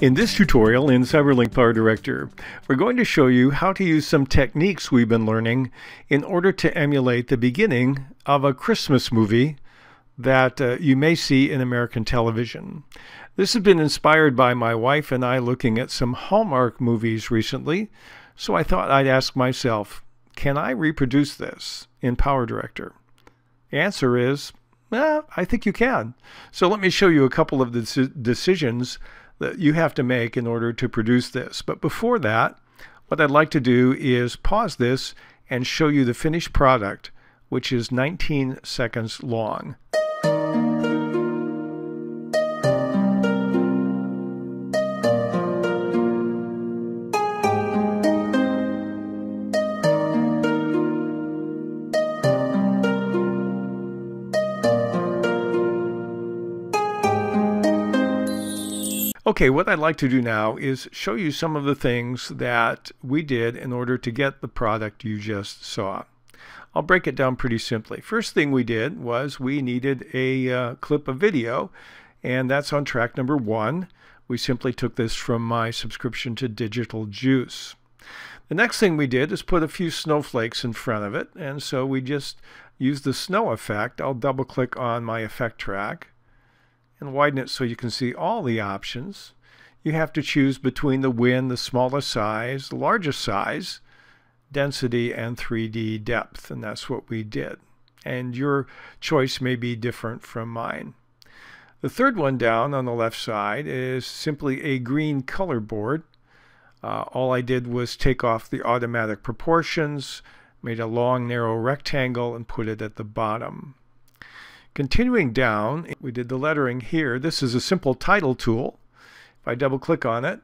In this tutorial in CyberLink Power Director, we're going to show you how to use some techniques we've been learning in order to emulate the beginning of a Christmas movie that uh, you may see in American television. This has been inspired by my wife and I looking at some Hallmark movies recently, so I thought I'd ask myself, can I reproduce this in Power Director? The answer is, eh, I think you can. So let me show you a couple of the decisions that you have to make in order to produce this. But before that, what I'd like to do is pause this and show you the finished product, which is 19 seconds long. Okay, what I'd like to do now is show you some of the things that we did in order to get the product you just saw. I'll break it down pretty simply. First thing we did was we needed a uh, clip of video, and that's on track number one. We simply took this from my subscription to Digital Juice. The next thing we did is put a few snowflakes in front of it, and so we just used the snow effect. I'll double click on my effect track and widen it so you can see all the options. You have to choose between the wind, the smallest size, the largest size, density, and 3D depth, and that's what we did. And your choice may be different from mine. The third one down on the left side is simply a green color board. Uh, all I did was take off the automatic proportions, made a long narrow rectangle, and put it at the bottom. Continuing down, we did the lettering here. This is a simple title tool. If I double click on it,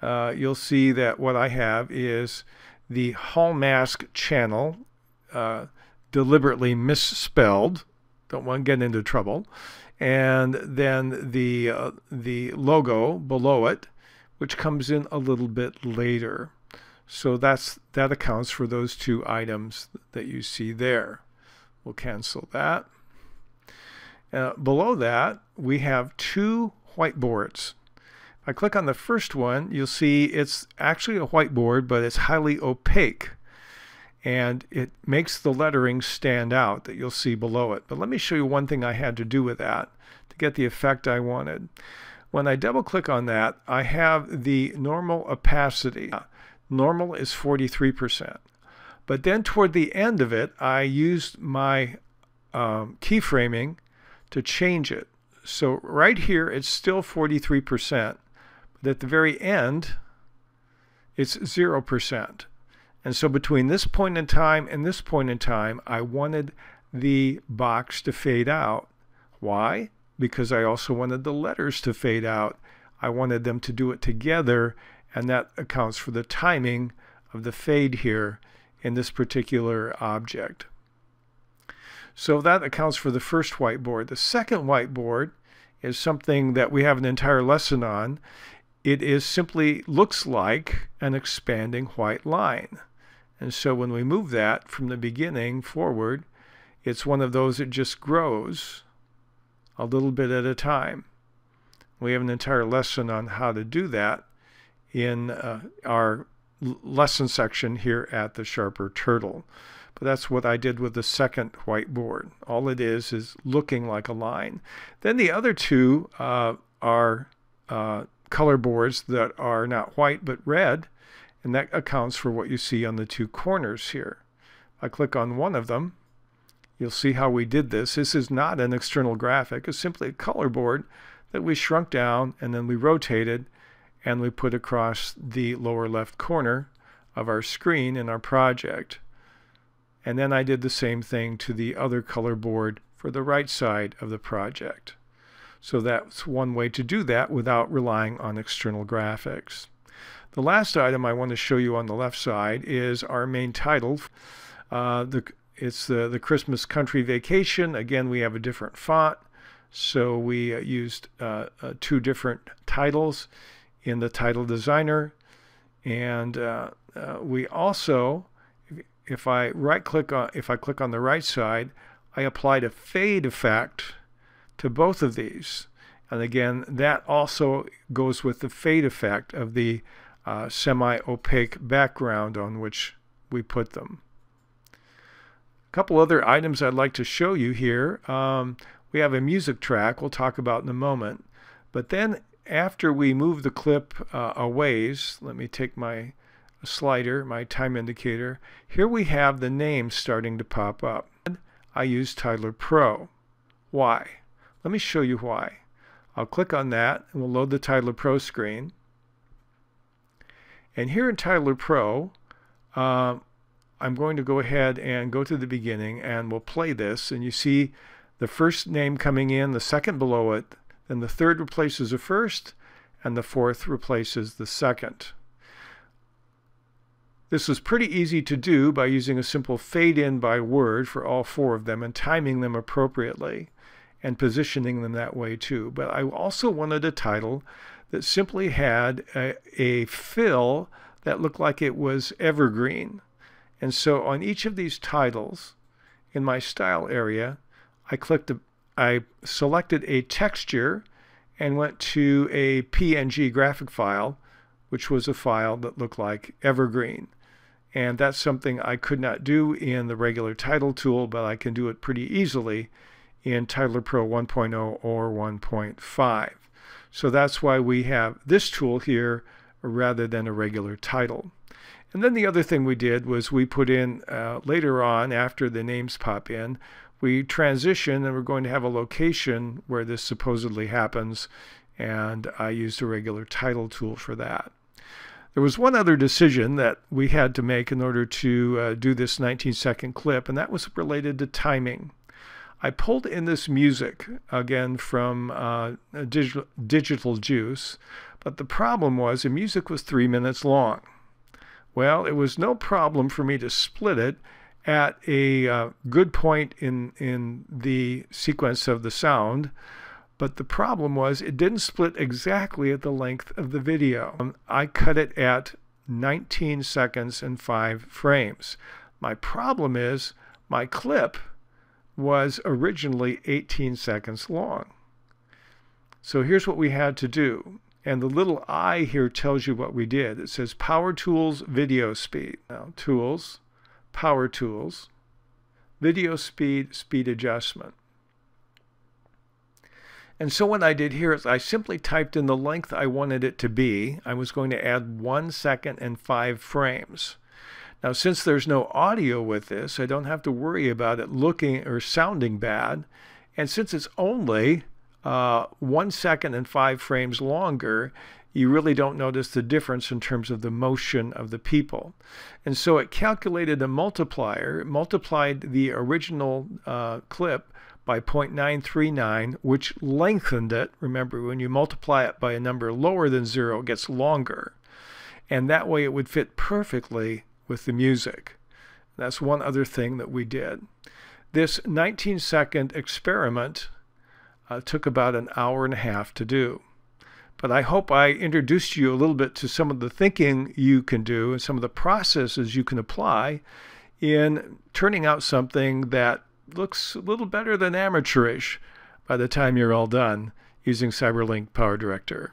uh, you'll see that what I have is the Hallmask channel uh, deliberately misspelled. Don't want to get into trouble. And then the, uh, the logo below it, which comes in a little bit later. So that's that accounts for those two items that you see there. We'll cancel that. Uh, below that, we have two whiteboards. If I click on the first one, you'll see it's actually a whiteboard, but it's highly opaque. And it makes the lettering stand out that you'll see below it. But let me show you one thing I had to do with that to get the effect I wanted. When I double click on that, I have the normal opacity. Normal is 43%. But then toward the end of it, I used my um, keyframing to change it. So right here, it's still 43%, but at the very end, it's 0%. And so between this point in time and this point in time, I wanted the box to fade out. Why? Because I also wanted the letters to fade out. I wanted them to do it together, and that accounts for the timing of the fade here in this particular object. So that accounts for the first whiteboard. The second whiteboard is something that we have an entire lesson on. It is simply looks like an expanding white line. And so when we move that from the beginning forward, it's one of those that just grows a little bit at a time. We have an entire lesson on how to do that in uh, our lesson section here at the Sharper Turtle. But that's what I did with the second whiteboard. All it is is looking like a line. Then the other two uh, are uh, color boards that are not white but red, and that accounts for what you see on the two corners here. I click on one of them, you'll see how we did this. This is not an external graphic, it's simply a color board that we shrunk down and then we rotated and we put across the lower left corner of our screen in our project. And then I did the same thing to the other color board for the right side of the project. So that's one way to do that without relying on external graphics. The last item I want to show you on the left side is our main title. Uh, the, it's the, the Christmas Country Vacation. Again, we have a different font. So we uh, used uh, uh two different titles in the title designer. And uh, uh, we also if I right click on if I click on the right side, I applied a fade effect to both of these. And again, that also goes with the fade effect of the uh, semi-opaque background on which we put them. A couple other items I'd like to show you here. Um, we have a music track we'll talk about in a moment. But then after we move the clip uh, a ways, let me take my slider, my time indicator, here we have the names starting to pop up. I use Titler Pro. Why? Let me show you why. I'll click on that and we'll load the Titler Pro screen. And here in Titler Pro, uh, I'm going to go ahead and go to the beginning and we'll play this and you see the first name coming in, the second below it, then the third replaces the first, and the fourth replaces the second. This was pretty easy to do by using a simple fade in by word for all four of them and timing them appropriately and positioning them that way too. But I also wanted a title that simply had a, a fill that looked like it was evergreen. And so on each of these titles in my style area, I clicked, a, I selected a texture and went to a PNG graphic file, which was a file that looked like evergreen. And that's something I could not do in the regular title tool, but I can do it pretty easily in Titler Pro 1.0 or 1.5. So that's why we have this tool here rather than a regular title. And then the other thing we did was we put in uh, later on after the names pop in, we transition and we're going to have a location where this supposedly happens and I used a regular title tool for that. There was one other decision that we had to make in order to uh, do this 19 second clip and that was related to timing. I pulled in this music again from uh, digital, digital Juice but the problem was the music was three minutes long. Well, it was no problem for me to split it at a uh, good point in in the sequence of the sound but the problem was it didn't split exactly at the length of the video. Um, I cut it at 19 seconds and 5 frames. My problem is my clip was originally 18 seconds long. So here's what we had to do. And the little I here tells you what we did. It says Power Tools Video Speed. Now, Tools, power tools, video speed, speed adjustment. And so what I did here is I simply typed in the length I wanted it to be. I was going to add one second and five frames. Now, since there's no audio with this, I don't have to worry about it looking or sounding bad. And since it's only uh, one second and five frames longer, you really don't notice the difference in terms of the motion of the people. And so it calculated a multiplier, multiplied the original uh, clip by 0.939, which lengthened it. Remember, when you multiply it by a number lower than zero, it gets longer. And that way it would fit perfectly with the music. That's one other thing that we did. This 19 second experiment uh, took about an hour and a half to do. But I hope I introduced you a little bit to some of the thinking you can do and some of the processes you can apply in turning out something that looks a little better than amateurish by the time you're all done using CyberLink Power Director.